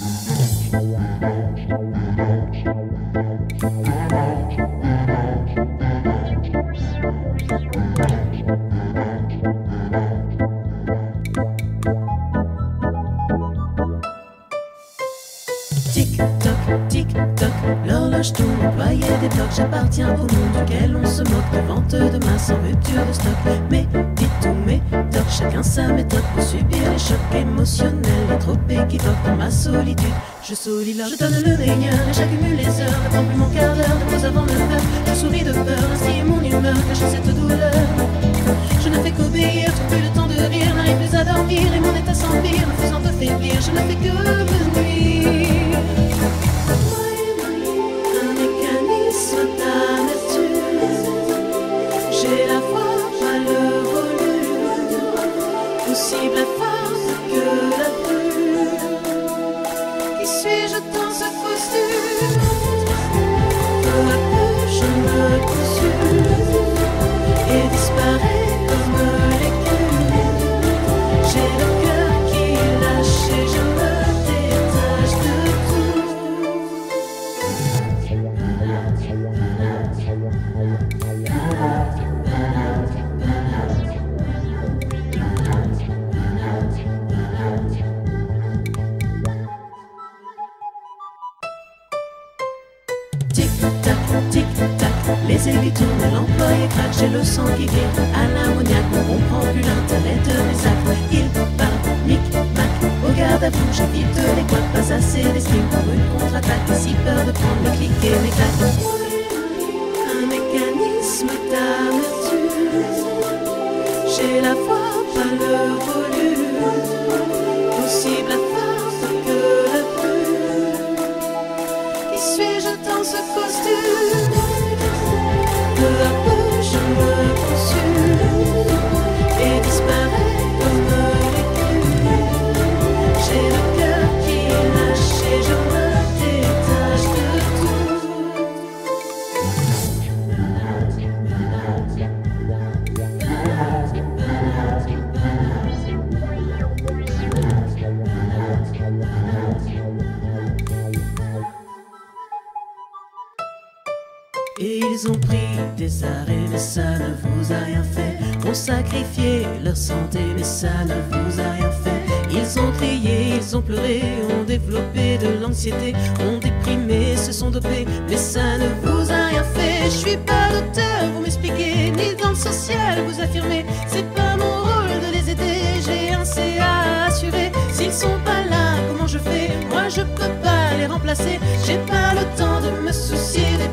Thank you. Tic-toc, tic-toc, l'horloge tourne, employé des blocs, j'appartiens au monde duquel on se moque de vente de main sans rupture de stock. Mais dites tout, mais toc, chacun sa méthode pour subir les chocs émotionnels, les trop équivoques dans ma solitude. Je là, je donne le meilleur et j'accumule les heures, n'attends plus mon quart d'heure, de pause avant le heure, je souris de peur, ainsi est mon humeur, cache cette douleur. Je ne fais qu'obéir, trouve plus le temps de rire, n'arrive plus à dormir et mon état s'empire, me faisant affaiblir, je ne fais que me possible force que la brume. Qui suis-je dans ce costume? Les aiguilles tournent, l'employé craque, j'ai le sang qui vient à l'ammoniaque, on comprend plus l'intérêt de mes actes. Il parle, mic-mac, au garde à vous, j'évite les couacs, pas assez d'estime pour une contre-attaque, si peur de prendre le clic et les claques. Un mécanisme d'amertume, j'ai la voix, pas le volume, ils ont pris des arrêts, mais ça ne vous a rien fait. Ont sacrifié leur santé, mais ça ne vous a rien fait. Ils ont crié, ils ont pleuré, ont développé de l'anxiété, ont déprimé, se sont dopés, mais ça ne vous a rien fait. Je suis pas docteur, vous m'expliquez, ni dans le social, vous affirmez. C'est pas mon rôle de les aider, j'ai un CA à assurer. S'ils sont pas là, comment je fais? Moi je peux pas les remplacer, j'ai pas le temps de me soucier des